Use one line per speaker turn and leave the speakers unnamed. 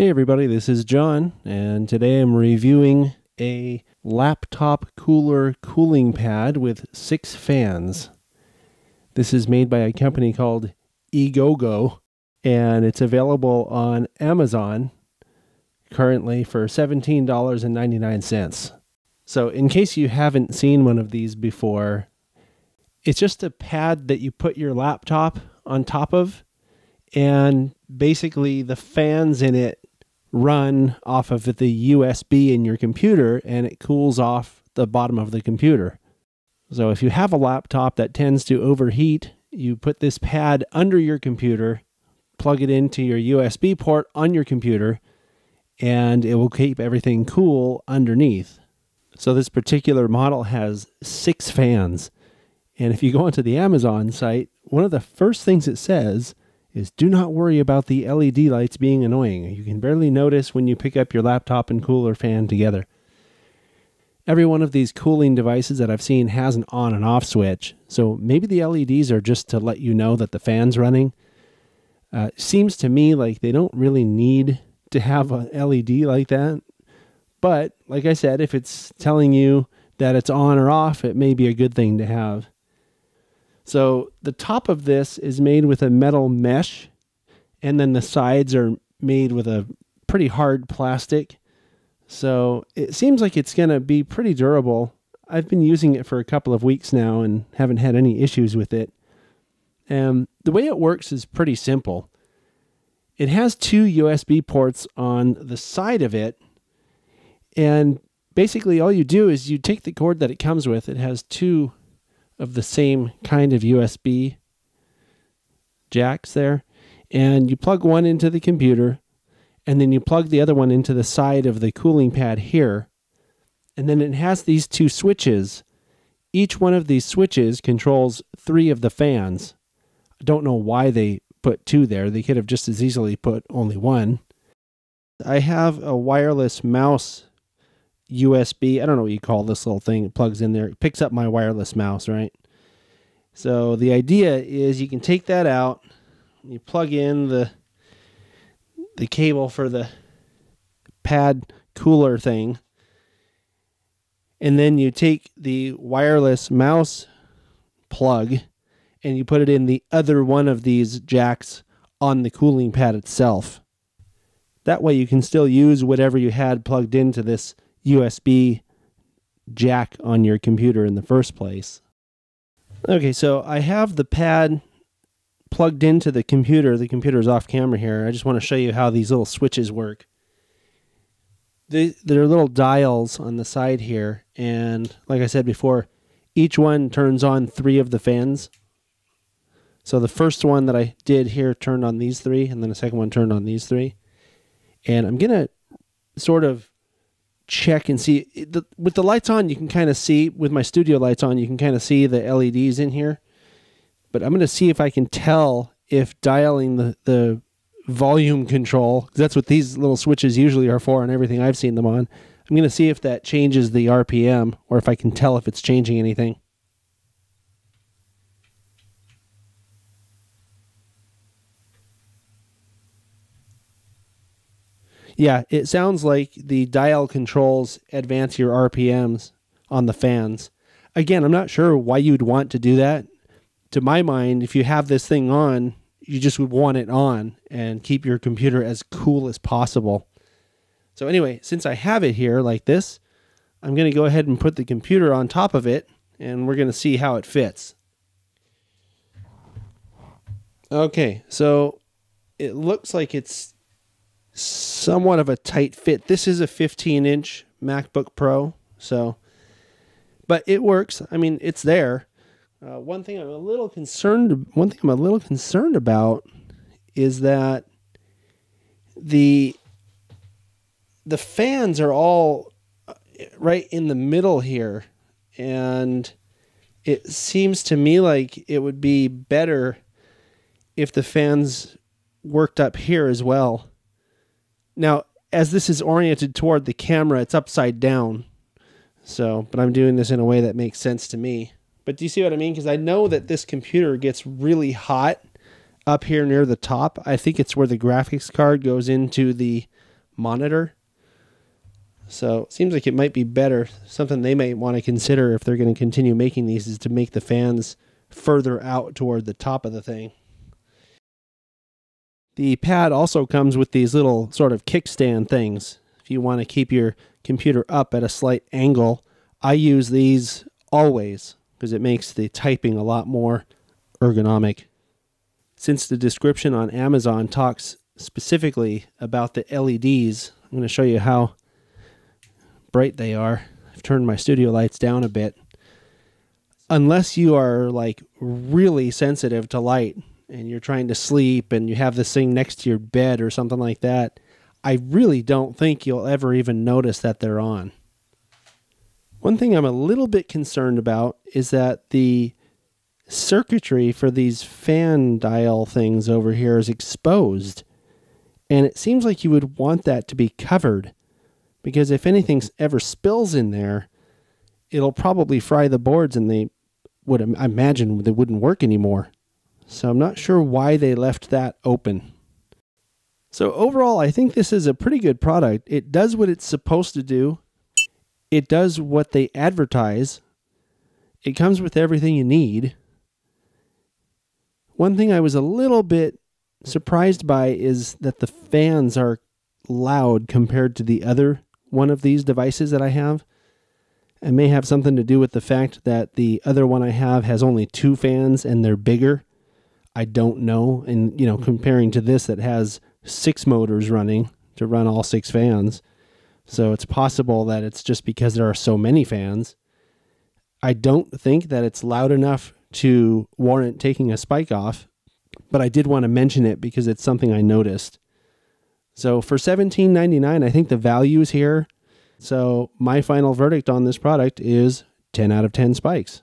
Hey everybody, this is John, and today I'm reviewing a laptop cooler cooling pad with six fans. This is made by a company called Egogo, and it's available on Amazon currently for $17.99. So, in case you haven't seen one of these before, it's just a pad that you put your laptop on top of, and basically the fans in it run off of the USB in your computer and it cools off the bottom of the computer. So if you have a laptop that tends to overheat, you put this pad under your computer, plug it into your USB port on your computer, and it will keep everything cool underneath. So this particular model has six fans. And if you go onto the Amazon site, one of the first things it says is do not worry about the LED lights being annoying. You can barely notice when you pick up your laptop and cooler fan together. Every one of these cooling devices that I've seen has an on and off switch, so maybe the LEDs are just to let you know that the fan's running. Uh, seems to me like they don't really need to have a LED like that. But like I said, if it's telling you that it's on or off, it may be a good thing to have. So the top of this is made with a metal mesh, and then the sides are made with a pretty hard plastic. So it seems like it's going to be pretty durable. I've been using it for a couple of weeks now and haven't had any issues with it. And the way it works is pretty simple. It has two USB ports on the side of it. And basically, all you do is you take the cord that it comes with, it has two of the same kind of USB jacks there. And you plug one into the computer, and then you plug the other one into the side of the cooling pad here. And then it has these two switches. Each one of these switches controls three of the fans. I don't know why they put two there. They could have just as easily put only one. I have a wireless mouse USB. I don't know what you call this little thing. It plugs in there. It picks up my wireless mouse, right? So the idea is you can take that out. You plug in the the cable for the pad cooler thing. And then you take the wireless mouse plug and you put it in the other one of these jacks on the cooling pad itself. That way you can still use whatever you had plugged into this USB jack on your computer in the first place. Okay, so I have the pad plugged into the computer. The computer is off camera here. I just want to show you how these little switches work. They, there are little dials on the side here, and like I said before, each one turns on three of the fans. So the first one that I did here turned on these three, and then the second one turned on these three. And I'm going to sort of check and see. The, with the lights on you can kind of see with my studio lights on you can kind of see the LEDs in here. But I'm going to see if I can tell if dialing the the volume control that's what these little switches usually are for and everything I've seen them on. I'm going to see if that changes the RPM or if I can tell if it's changing anything Yeah, it sounds like the dial controls advance your RPMs on the fans. Again, I'm not sure why you'd want to do that. To my mind, if you have this thing on, you just would want it on and keep your computer as cool as possible. So, anyway, since I have it here like this, I'm going to go ahead and put the computer on top of it and we're going to see how it fits. Okay, so it looks like it's somewhat of a tight fit. This is a 15 inch MacBook Pro, so, but it works. I mean, it's there. Uh, one thing I'm a little concerned. One thing I'm a little concerned about is that the the fans are all uh, in the middle here, and it seems to me like it would be better if the fans worked up here as well. Now, as this is oriented toward the camera, it's upside down. So, but I'm doing this in a way that makes sense to me. But do you see what I mean? Because I know that this computer gets really hot up here near the top. I think it's where the graphics card goes into the monitor. So it seems like it might be better. Something they may want to consider if they're going to continue making these is to make the fans further out toward the top of the thing. The pad also comes with these little sort of kickstand things. If you want to keep your computer up at a slight angle, I use these always because it makes the typing a lot more ergonomic. Since the description on Amazon talks specifically about the LEDs, I'm going to show you how bright they are. I've turned my studio lights down a bit. Unless you are like really sensitive to light and you're trying to sleep and you have this thing next to your bed or something like that, I really don't think you'll ever even notice that they're on. One thing I'm a little bit concerned about is that the circuitry for these fan dial things over here is exposed. And it seems like you would want that to be covered because if anything ever spills in there, it'll probably fry the boards and they would I imagine they wouldn't work anymore. So I'm not sure why they left that open. So overall, I think this is a pretty good product. It does what it's supposed to do. It does what they advertise. It comes with everything you need. One thing I was a little bit surprised by is that the fans are loud compared to the other one of these devices that I have. It may have something to do with the fact that the other one I have has only two fans and they're bigger. I don't know. And, you know, mm-hmm. comparing to this that has six motors running to run all six fans. So it's possible that it's just because there are so many fans. I don't think that it's loud enough to warrant taking a spike off, but I did want to mention it because it's something I noticed. So for $17.99, I think the value is here. So my final verdict on this product is 10 out of 10 spikes.